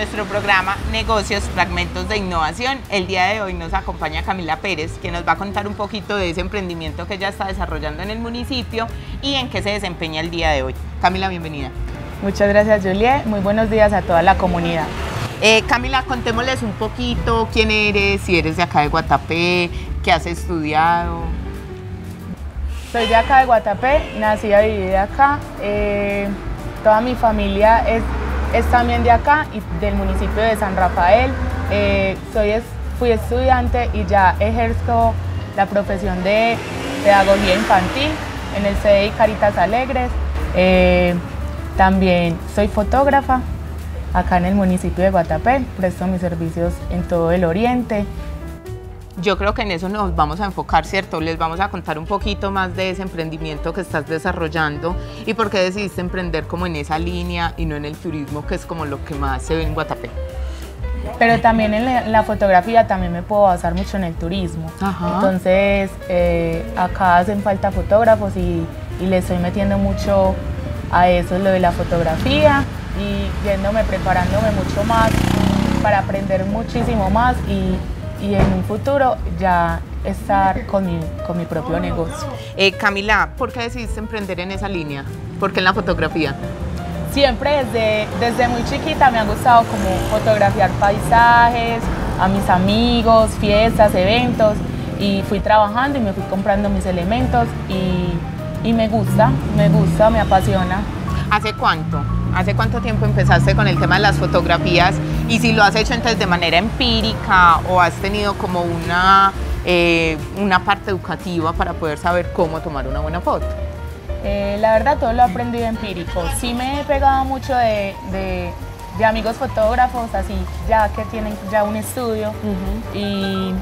nuestro programa Negocios Fragmentos de Innovación. El día de hoy nos acompaña Camila Pérez, que nos va a contar un poquito de ese emprendimiento que ella está desarrollando en el municipio y en qué se desempeña el día de hoy. Camila, bienvenida. Muchas gracias, Juliet. Muy buenos días a toda la comunidad. Eh, Camila, contémosles un poquito quién eres, si eres de acá de Guatapé, qué has estudiado. Soy de acá de Guatapé, nacida y vivida acá. Eh, toda mi familia es, es, también de acá y del municipio de San Rafael. Eh, soy, fui estudiante y ya ejerzo la profesión de pedagogía infantil en el CDI Caritas Alegres. también soy fotógrafa, acá en el municipio de Guatapé, presto mis servicios en todo el oriente. Yo creo que en eso nos vamos a enfocar, ¿cierto? Les vamos a contar un poquito más de ese emprendimiento que estás desarrollando y por qué decidiste emprender como en esa línea y no en el turismo, que es como lo que más se ve en Guatapé. Pero también en la, fotografía también me puedo basar mucho en el turismo. Entonces, eh, acá hacen falta fotógrafos y, y le estoy metiendo mucho a eso, lo de la fotografía y yéndome, preparándome mucho más para aprender muchísimo más y, en un futuro ya estar con mi, con mi propio negocio. Eh, Camila, ¿por qué decidiste emprender en esa línea? ¿Por qué en la fotografía? Siempre desde, desde muy chiquita me ha gustado como fotografiar paisajes, a mis amigos, fiestas, eventos y fui trabajando y me fui comprando mis elementos y, y me gusta, me gusta, me apasiona. ¿Hace cuánto? ¿Hace cuánto tiempo empezaste con el tema de las fotografías? Y si lo has hecho entonces de manera empírica o has tenido como una, eh, una parte educativa para poder saber cómo tomar una buena foto. Eh, la verdad todo lo he aprendido empírico. Sí me he pegado mucho de, de, amigos fotógrafos, así ya que tienen ya un estudio y,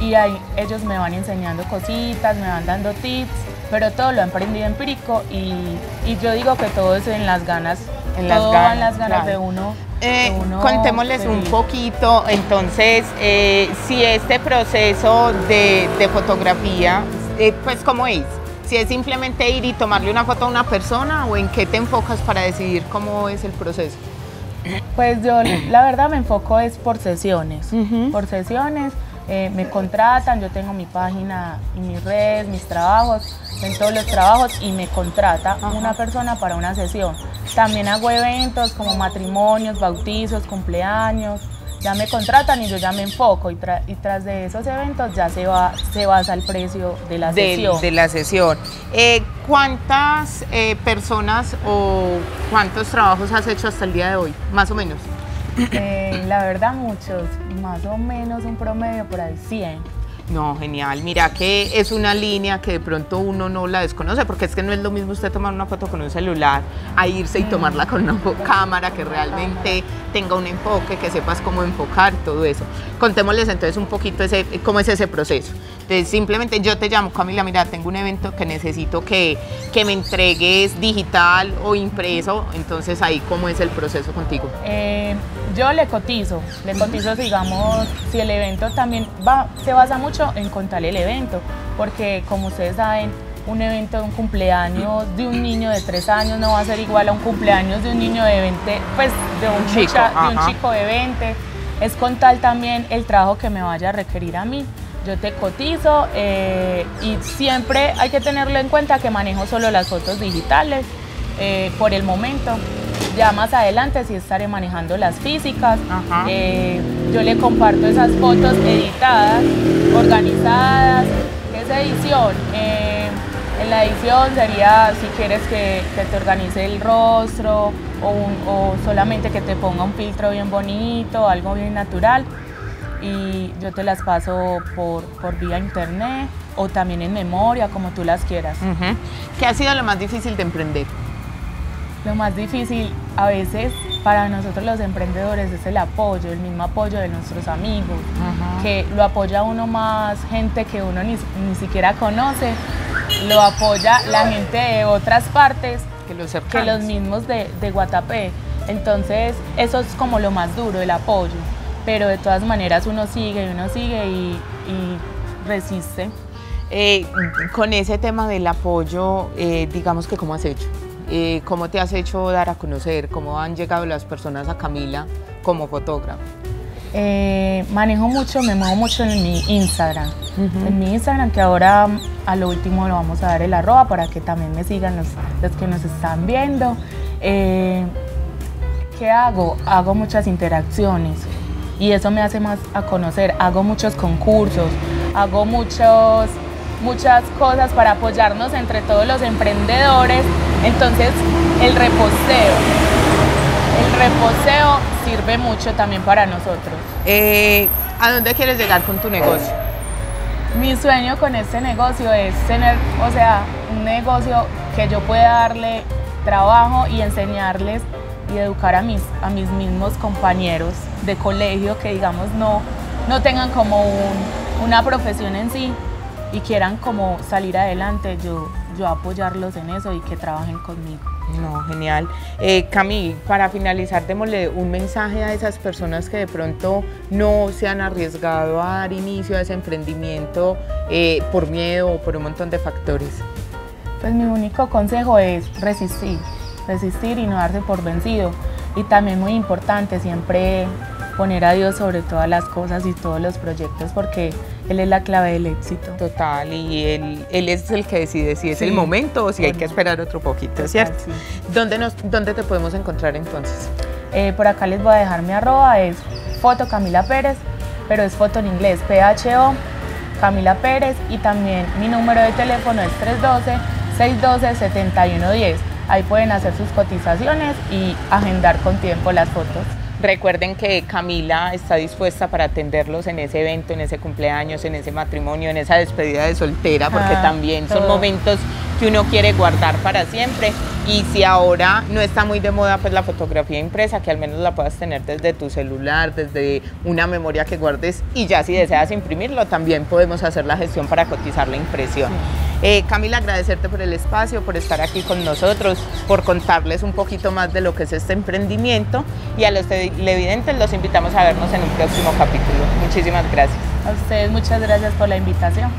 y ahí ellos me van enseñando cositas, me van dando tips pero todo lo he aprendido empírico y, y yo digo que todo es en las ganas, en las ganas, las ganas de, uno, eh, contémosles un poquito, entonces, eh, si este proceso de, de fotografía, eh, pues cómo es, si es simplemente ir y tomarle una foto a una persona o en qué te enfocas para decidir cómo es el proceso. Pues yo la verdad me enfoco es por sesiones, por sesiones, me contratan, yo tengo mi página y mis redes, mis trabajos, en todos los trabajos y me contrata una persona para una sesión. También hago eventos como matrimonios, bautizos, cumpleaños. Ya me contratan y yo ya me enfoco y, tras de esos eventos ya se va se basa el precio de la sesión. De la sesión. Eh, ¿Cuántas eh, personas o cuántos trabajos has hecho hasta el día de hoy, más o menos? Eh, la verdad muchos, más o menos un promedio por ahí 100. No, genial. Mira que es una línea que de pronto uno no la desconoce, porque es que no es lo mismo usted tomar una foto con un celular a irse y tomarla con una cámara que realmente tenga un enfoque, que sepas cómo enfocar todo eso. Contémosles entonces un poquito ese, cómo es ese proceso. Entonces simplemente yo te llamo, Camila, mira, tengo un evento que necesito que, que me entregues digital o impreso, entonces ahí cómo es el proceso contigo. Eh, yo le cotizo, le cotizo, digamos, si el evento también va, se basa mucho en contar el evento, porque como ustedes saben, un evento de un cumpleaños de un niño de 3 años no va a ser igual a un cumpleaños de un niño de 20, pues de un, chico, de, un chico de 20. Es contar también el trabajo que me vaya a requerir a mí. Yo te cotizo eh, y siempre hay que tenerlo en cuenta que manejo solo las fotos digitales eh, por el momento. Ya más adelante sí estaré manejando las físicas. Eh, yo le comparto esas fotos editadas, organizadas. Esa edición, eh, en la edición sería si quieres que, te organice el rostro o, solamente que te ponga un filtro bien bonito, algo bien natural. Y yo te las paso por, por vía internet o también en memoria, como tú las quieras. ¿Qué ha sido lo más difícil de emprender? Lo más difícil a veces para nosotros los emprendedores es el apoyo, el mismo apoyo de nuestros amigos, que lo apoya uno más gente que uno ni, siquiera conoce, lo apoya la gente de otras partes que los, que los mismos de, de Guatapé. Entonces eso es como lo más duro, el apoyo, pero de todas maneras uno sigue y uno sigue y, resiste. Eh, con ese tema del apoyo, eh, digamos que cómo has hecho eh, ¿cómo te has hecho dar a conocer? ¿Cómo han llegado las personas a Camila como fotógrafa? Eh, manejo mucho, me muevo mucho en mi Instagram. En mi Instagram, que ahora a lo último lo vamos a dar el arroba para que también me sigan los, los que nos están viendo. Eh, ¿Qué hago? Hago muchas interacciones y eso me hace más a conocer. Hago muchos concursos, hago muchos, muchas cosas para apoyarnos entre todos los emprendedores. Entonces, el reposteo. El reposeo sirve mucho también para nosotros. Eh, ¿A dónde quieres llegar con tu negocio? Mi sueño con este negocio es tener, o sea, un negocio que yo pueda darle trabajo y enseñarles y educar a mis, a mis mismos compañeros de colegio que digamos no, no tengan como una profesión en sí y quieran como salir adelante, yo, yo apoyarlos en eso y que trabajen conmigo. No, genial. Eh, Camille, para finalizar, démosle un mensaje a esas personas que de pronto no se han arriesgado a dar inicio a ese emprendimiento eh, por miedo o por un montón de factores. Pues mi único consejo es resistir, resistir y no darse por vencido. Y también muy importante, siempre poner a Dios sobre todas las cosas y todos los proyectos porque Él es la clave del éxito. Total, y Él, él es el que decide si es el momento o si hay que esperar otro poquito, ¿cierto? ¿Dónde, nos, ¿Dónde te podemos encontrar entonces? Eh, por acá les voy a dejar mi arroba, es foto Camila Pérez, pero es foto en inglés, PHO Camila Pérez y también mi número de teléfono es 312-612-7110. Ahí pueden hacer sus cotizaciones y agendar con tiempo las fotos. Recuerden que Camila está dispuesta para atenderlos en ese evento, en ese cumpleaños, en ese matrimonio, en esa despedida de soltera, porque ah, también son momentos que uno quiere guardar para siempre. Y si ahora no está muy de moda pues la fotografía impresa, que al menos la puedas tener desde tu celular, desde una memoria que guardes y ya si deseas imprimirlo, también podemos hacer la gestión para cotizar la impresión. Eh, Camila, agradecerte por el espacio, por estar aquí con nosotros, por contarles un poquito más de lo que es este emprendimiento y a los televidentes los invitamos a vernos en un próximo capítulo. Muchísimas gracias. A ustedes muchas gracias por la invitación.